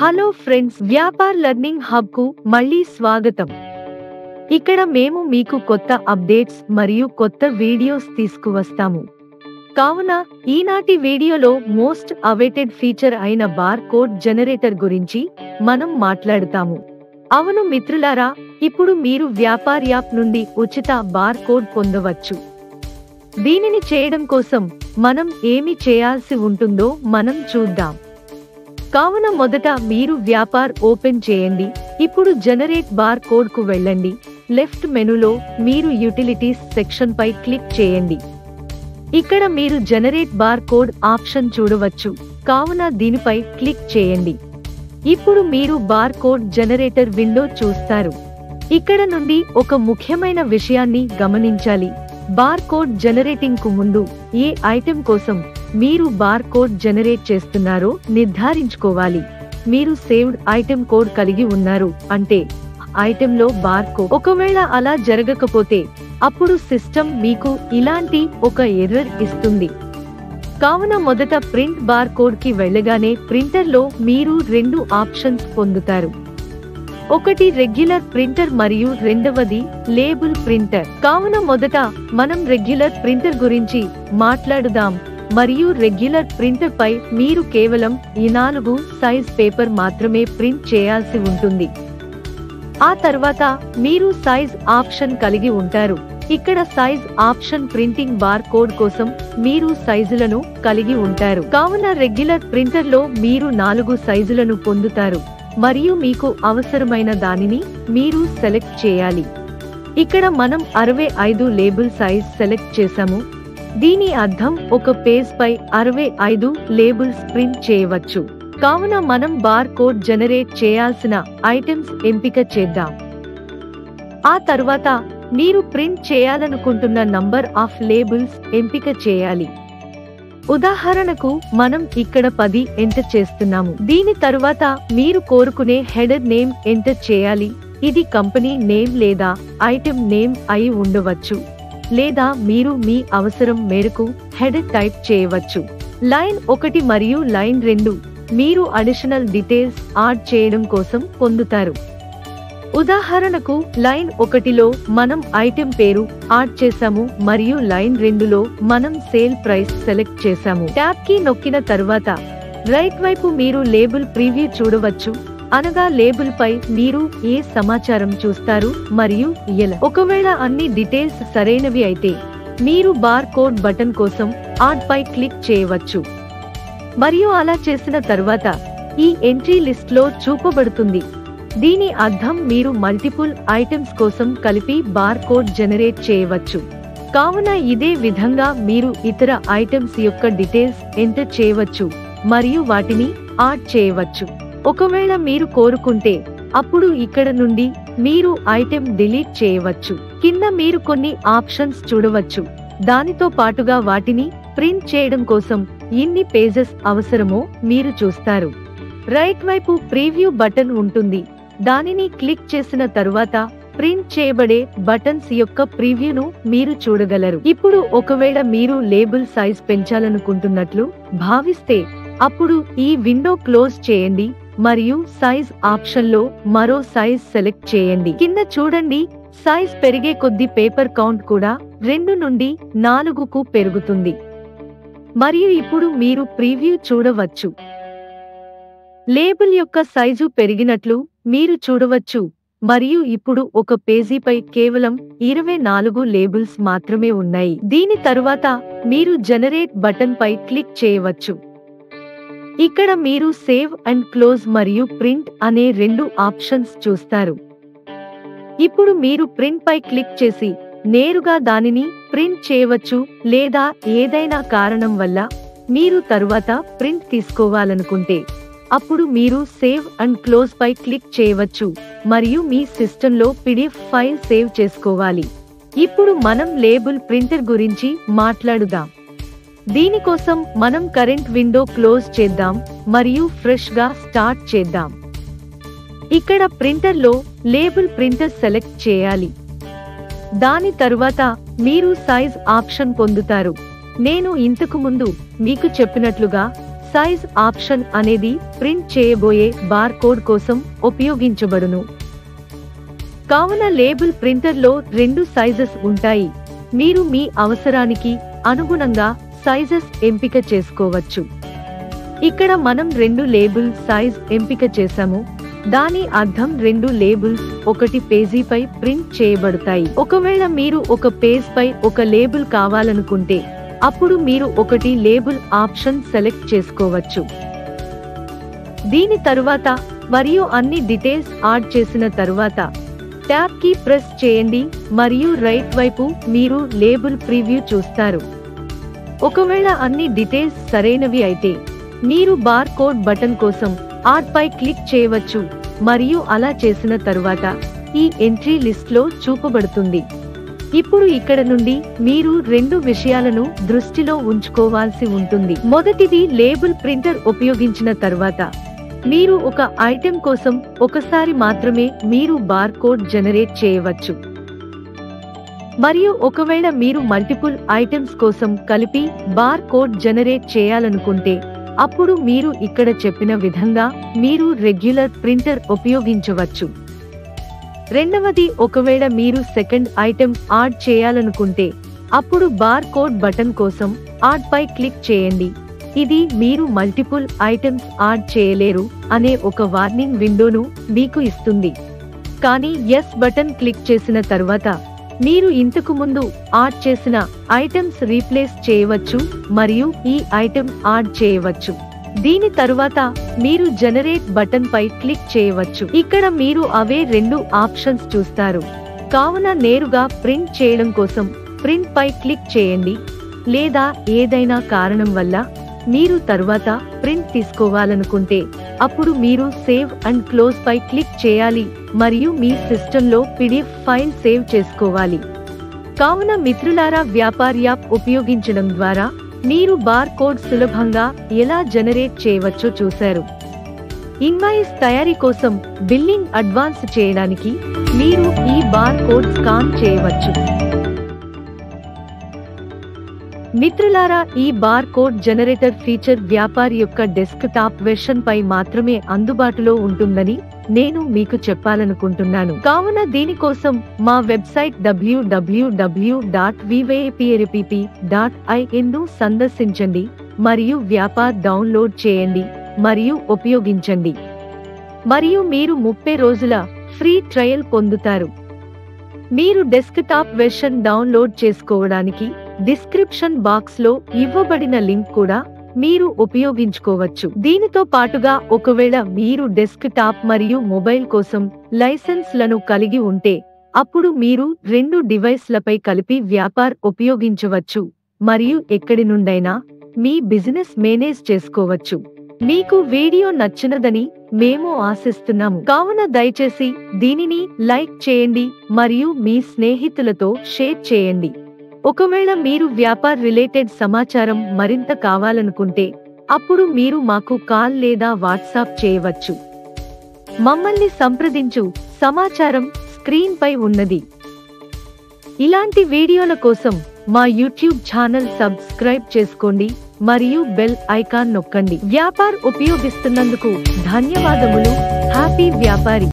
Hello friends Vyapar learning హబ్కు మళ్ళీ స్వాగతం. ఇక్కడ మేము మీకు కొత్త అప్డేట్స్ మరియు కొత్త వీడియోస్ తీసుకువస్తాము. కావున ఈనాటి వీడియోలో మోస్ట్ అవైటెడ్ ఫీచర్ అయిన బార్ కోడ్ జనరేటర్ గురించి మనం మాట్లాడతాము. అవును మిత్రులారా ఇప్పుడు మీరు వ్యాపార్ యాప్ నుండి ఉచిత బార్ కోడ్ పొందవచ్చు. దీనిని చేయడం కోసం మనం ఏమి చేయాల్సి ఉంటుందో మనం చూద్దాం. కావున మొదట మీరు వ్యాపార్ ఓపెన్ చేయండి. ఇప్పుడు జనరేట్ బార్ కోడ్కు వెళ్ళండి. లెఫ్ట్ మెనూలో మీరు యూటిలిటీస్ సెక్షన్ పై క్లిక్ చేయండి. ఇక్కడ మీరు జనరేట్ బార్ కోడ్ ఆప్షన్ చూడవచ్చు. కావున దీనిపై క్లిక్ చేయండి. ఇప్పుడు మీరు బార్ కోడ్ జనరేటర్ విండో చూస్తారు. ఇక్కడ నుండి ఒక ముఖ్యమైన విషయాన్ని గమనించాలి. బార్ కోడ్ జనరేటింగ్కు ముందు ఏ ఐటెం కోసం మీరు బార్ కోడ్ జనరేట్ చేస్తున్నారో నిర్ధారించుకోవాలి. మీరు సేవ్డ్ ఐటెం కోడ్ కలిగి ఉన్నారు. అంటే ఐటెంలో బార్ కోడ్ ఒకవేళ అలా జరగకపోతే అప్పుడు సిస్టమ్ మీకు ఇలాంటి ఒక ఎర్రర్ ఇస్తుంది. కావున మొదట ప్రింట్ బార్ కోడ్కి వెళ్ళగానే ప్రింటర్లో మీరు రెండు ఆప్షన్స్ పొందుతారు. ఒకటి రెగ్యులర్ ప్రింటర్ మరియు రెండవది లేబుల్ ప్రింటర్. కావున మొదట మనం రెగ్యులర్ ప్రింటర్ గురించి మాట్లాడుదాం. మరియు రెగ్యులర్ ప్రింటర్ పై మీరు కేవలం ఈ నాలుగు సైజ్ పేపర్ మాత్రమే ప్రింట్ చేయాల్సి ఉంటుంది. ఆ తర్వాత మీరు సైజ్ ఆప్షన్ కలిగి ఉంటారు. ఇక్కడ size option printing bar code కోసం మీరు సైజులను కలిగి ఉంటారు. కావున రెగ్యులర్ ప్రింటర్లో మీరు నాలుగు సైజులను పొందుతారు. మరియు మీకు అవసరమైన దానిని మీరు సెలెక్ట్ చేయాలి. ఇక్కడ మనం అరవై ఐదు లేబుల్ సైజ్ సెలెక్ట్ చేసాము దీని అర్థం ఒక పేజ్ పై అరవై ఐదు లేబుల్స్ ప్రింట్ చేయవచ్చు. కావున మనం బార్ కోడ్ జనరేట్ చేయాల్సిన ఐటమ్స్ ఎంపిక చేద్దాం. ఆ తర్వాత మీరు ప్రింట్ చేయాలనుకుంటున్న నంబర్ ఆఫ్ లేబుల్స్ ఎంపిక చేయాలి. ఉదాహరణకు మనం ఇక్కడ పది ఎంటర్ చేస్తున్నాము. దీని తరువాత మీరు కోరుకునే హెడర్ నేమ్ ఎంటర్ చేయాలి. ఇది కంపెనీ నేమ్ లేదా ఐటెం నేమ్ అయి ఉండవచ్చు. లేదా మీరు మీ అవసరం మేరకు హెడర్ టైప్ చేయవచ్చు. లైన్ ఒకటి మరియు లైన్ రెండు మీరు అడిషనల్ డీటెయిల్స్ యాడ్ చేయడం కోసం పొందుతారు. ఉదాహరణకు లైన్ ఒకటిలో మనం ఐటెం పేరు ఆడ్ చేశాము మరియు లైన్ రెండులో మనం సేల్ ప్రైస్ సెలెక్ట్ చేశాము. ట్యాబ్కి నొక్కిన తర్వాత రైట్ వైపు మీరు లేబుల్ ప్రీవ్యూ చూడవచ్చు. అనగా లేబుల్ పై మీరు ఏ సమాచారం చూస్తారు మరియు ఎలా. ఒకవేళ అన్ని డీటెయిల్స్ సరైనవి అయితే మీరు బార్ కోడ్ బటన్ కోసం ఆడ్ పై క్లిక్ చేయవచ్చు. మరియు అలా చేసిన తర్వాత ఈ ఎంట్రీ లిస్ట్లో చూపబడుతుంది. దీని అర్థం మీరు మల్టిపుల్ ఐటమ్స్ కోసం కలిపి బార్ కోడ్ జనరేట్ చేయవచ్చు. కావున ఇదే విధంగా మీరు ఇతర ఐటమ్స్ యొక్క డీటెయిల్స్ ఎంత చేయవచ్చు మరియు వాటిని యాడ్ చేయవచ్చు. ఒకవేళ మీరు కోరుకుంటే అప్పుడు ఇక్కడ నుండి మీరు ఐటెం డిలీట్ చేయవచ్చు. కింద మీరు కొన్ని ఆప్షన్స్ చూడవచ్చు. దానితో పాటుగా వాటిని ప్రింట్ చేయడం కోసం ఎన్ని పేజెస్ అవసరమో మీరు చూస్తారు. రైట్ వైపు ప్రీవ్యూ బటన్ ఉంటుంది. దానిని క్లిక్ చేసిన తరువాత ప్రింట్ చేయబడే బటన్స్ యొక్క ప్రీవ్యూను మీరు చూడగలరు. ఇప్పుడు ఒకవేళ మీరు లేబుల్ సైజ్ పెంచాలనుకుంటున్నట్లు భావిస్తే అప్పుడు ఈ విండో క్లోజ్ చేయండి మరియు సైజ్ ఆప్షన్లో మరో సైజ్ సెలెక్ట్ చేయండి. కింద చూడండి సైజ్ పెరిగే కొద్ది పేపర్ కౌంట్ కూడా రెండు నుండి నాలుగుకు పెరుగుతుంది. మరియు ఇప్పుడు మీరు ప్రీవ్యూ చూడవచ్చు. లేబుల్ యొక్క సైజు పెరిగినట్లు మీరు చూడవచ్చు. మరియు ఇప్పుడు ఒక పేజీపై కేవలం ఇరవై నాలుగు లేబుల్స్ మాత్రమే ఉన్నాయి. దీని తరువాత మీరు జనరేట్ బటన్ పై క్లిక్ చేయవచ్చు. ఇక్కడ మీరు సేవ్ అండ్ క్లోజ్ మరియు ప్రింట్ అనే రెండు ఆప్షన్స్ చూస్తారు. ఇప్పుడు మీరు ప్రింట్ పై క్లిక్ చేసి నేరుగా దానిని ప్రింట్ చేయవచ్చు లేదా ఏదైనా కారణం వల్ల మీరు తరువాత ప్రింట్ తీసుకోవాలనుకుంటే. అప్పుడు మీరు సేవ్ అండ్ క్లోజ్ పై క్లిక్ చేయవచ్చు మరియు మీ సిస్టంలో పిడిఎఫ్ ఫైల్ సేవ్ చేసుకోవాలి. ఇప్పుడు మనం లేబుల్ ప్రింటర్ గురించి మాట్లాడుదాం. దీనికోసం మనం కరెంట్ విండో క్లోజ్ చేద్దాం మరియు ఫ్రెష్గా స్టార్ట్ చేద్దాం. ఇక్కడ ప్రింటర్లో లేబుల్ ప్రింటర్ సెలెక్ట్ చేయాలి. దాని తరువాత మీరు సైజ్ ఆప్షన్ పొందుతారు. నేను ఇంతకు ముందు మీకు చెప్పినట్లుగా సైజ్ ఆప్షన్ అనేది ప్రింట్ చేయబోయే బార్ కోడ్ కోసం ఉపయోగించబడును. కావున లేబుల్ ప్రింటర్లో రెండు సైజెస్ ఉంటాయి. మీరు మీ అవసరానికి అనుగుణంగా సైజెస్ ఎంపిక చేసుకోవచ్చు. ఇక్కడ మనం రెండు లేబుల్ సైజ్ ఎంపిక చేశాము. దాని అర్థం రెండు లేబుల్స్ ఒకటి పేజీపై ప్రింట్ చేయబడతాయి. ఒకవేళ మీరు ఒక పేజ్ పై ఒక లేబుల్ కావాలనుకుంటే అప్పుడు మీరు ఒకటి లేబుల్ ఆప్షన్ సెలెక్ట్ చేసుకోవచ్చు. దీని తరువాత మరియు అన్ని డీటెయిల్స్ యాడ్ చేసిన తరువాత ట్యాబ్కి ప్రెస్ చేయండి మరియు రైట్ వైపు మీరు లేబుల్ ప్రివ్యూ చూస్తారు. ఒకవేళ అన్ని డీటెయిల్స్ సరైనవి అయితే మీరు బార్ కోడ్ బటన్ కోసం ఆడ్ పై క్లిక్ చేయవచ్చు మరియు అలా చేసిన తరువాత ఈ ఎంట్రీ లిస్ట్లో చూపబడుతుంది. ఇప్పుడు ఇక్కడ నుండి మీరు రెండు విషయాలను దృష్టిలో ఉంచుకోవాల్సి ఉంటుంది. మొదటిది లేబుల్ ప్రింటర్ ఉపయోగించిన తర్వాత మీరు ఒక ఐటెం కోసం ఒకసారి మాత్రమే మీరు బార్ కోడ్ జనరేట్ చేయవచ్చు. మరియు ఒకవేళ మీరు మల్టిపుల్ ఐటమ్స్ కోసం కలిపి బార్ కోడ్ జనరేట్ చేయాలనుకుంటే అప్పుడు మీరు ఇక్కడ చెప్పిన విధంగా మీరు రెగ్యులర్ ప్రింటర్ ఉపయోగించవచ్చు. రెండవది ఒకవేళ మీరు సెకండ్ ఐటెం యాడ్ చేయాలనుకుంటే అప్పుడు బార్ కోడ్ బటన్ కోసం ఆడ్ పై క్లిక్ చేయండి. ఇది మీరు మల్టిపుల్ ఐటమ్స్ యాడ్ చేయలేరు అనే ఒక వార్నింగ్ విండోను మీకు ఇస్తుంది. కానీ ఎస్ బటన్ క్లిక్ చేసిన తర్వాత మీరు ఇంతకు ముందు యాడ్ చేసిన ఐటమ్స్ రీప్లేస్ చేయవచ్చు మరియు ఈ ఐటెం యాడ్ చేయవచ్చు. దీని తరువాత మీరు జనరేట్ బటన్ పై క్లిక్ చేయవచ్చు. ఇక్కడ మీరు అవే రెండు ఆప్షన్స్ చూస్తారు. కావున నేరుగా ప్రింట్ చేయడం కోసం ప్రింట్ పై క్లిక్ చేయండి. లేదా ఏదైనా కారణం వల్ల మీరు తరువాత ప్రింట్ తీసుకోవాలనుకుంటే అప్పుడు మీరు సేవ్ అండ్ క్లోజ్ పై క్లిక్ చేయాలి మరియు మీ సిస్టంలో పిడిఎఫ్ ఫైల్ సేవ్ చేసుకోవాలి. కావున మిత్రులారా వ్యాపార్ యాప్ ఉపయోగించడం ద్వారా మీరు బార్ కోడ్ సులభంగా ఎలా జనరేట్ చేయవచ్చో చూశారు. ఇన్వాయిస్ తయారీ కోసం బిల్లింగ్ అడ్వాన్స్ చేయడానికి మీరు ఈ బార్ కోడ్ స్కాన్ చేయవచ్చు. మిత్రులారా ఈ బార్ కోడ్ జనరేటర్ ఫీచర్ వ్యాపారి యొక్క డెస్క్ టాప్ వెర్షన్ పై మాత్రమే అందుబాటులో ఉంటుందని నేను మీకు చెప్పాలనుకుంటున్నాను. కావున దీనికోసం మా వెబ్సైట్ డబ్ల్యూడబ్ల్యూడబ్ల్యూ డాట్ డాట్ను సందర్శించండి మరియు వ్యాపార్ డౌన్లోడ్ చేయండి మరియు ఉపయోగించండి. మరియు మీరు ముప్పై రోజుల ఫ్రీ ట్రయల్ పొందుతారు. మీరు డెస్క్ టాప్ వెర్షన్ డౌన్లోడ్ చేసుకోవడానికి డిస్క్రిప్షన్ బాక్స్లో ఇవ్వబడిన లింక్ కూడా మీరు ఉపయోగించుకోవచ్చు. దీనితో పాటుగా ఒకవేళ మీరు డెస్క్ టాప్ మరియు మొబైల్ కోసం లైసెన్స్లను కలిగి ఉంటే అప్పుడు మీరు రెండు డివైస్లపై కలిపి వ్యాపార్ ఉపయోగించవచ్చు మరియు ఎక్కడి నుండైనా మీ బిజినెస్ మేనేజ్ చేసుకోవచ్చు. మీకు వీడియో నచ్చినదని మేము ఆశిస్తున్నాము. కావున దయచేసి దీనిని లైక్ చేయండి మరియు మీ స్నేహితులతో షేర్ చేయండి. ఒకవేళ మీరు వ్యాపార్ రిలేటెడ్ సమాచారం మరింత కావాలనుకుంటే అప్పుడు మీరు మాకు కాల్ లేదా వాట్సాప్ చేయవచ్చు. మమ్మల్ని సంప్రదించు సమాచారం స్క్రీన్ పై ఉన్నది. ఇలాంటి వీడియోల కోసం మా యూట్యూబ్ ఛానల్ సబ్స్క్రైబ్ చేసుకోండి మరియు బెల్ ఐకాన్ నొక్కండి. వ్యాపార్ ఉపయోగిస్తున్నందుకు ధన్యవాదములు. హ్యాపీ వ్యాపారి.